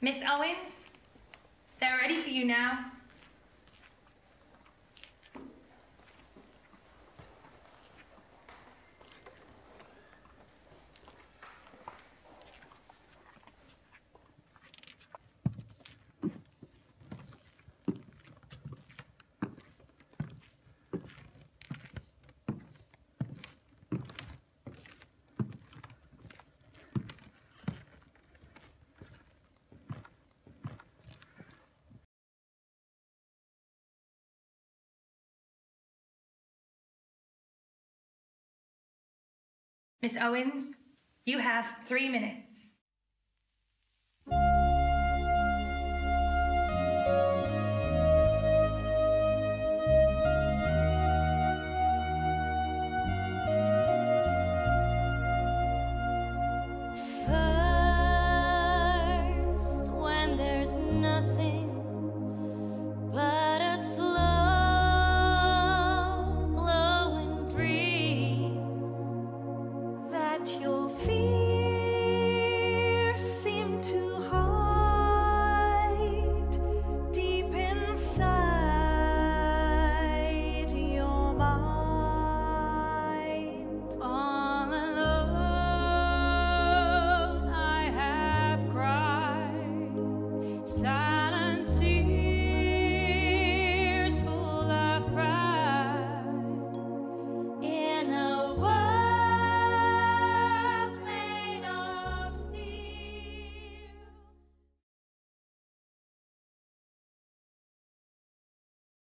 Miss Owens, they're ready for you now. Miss Owens, you have three minutes. at your feet.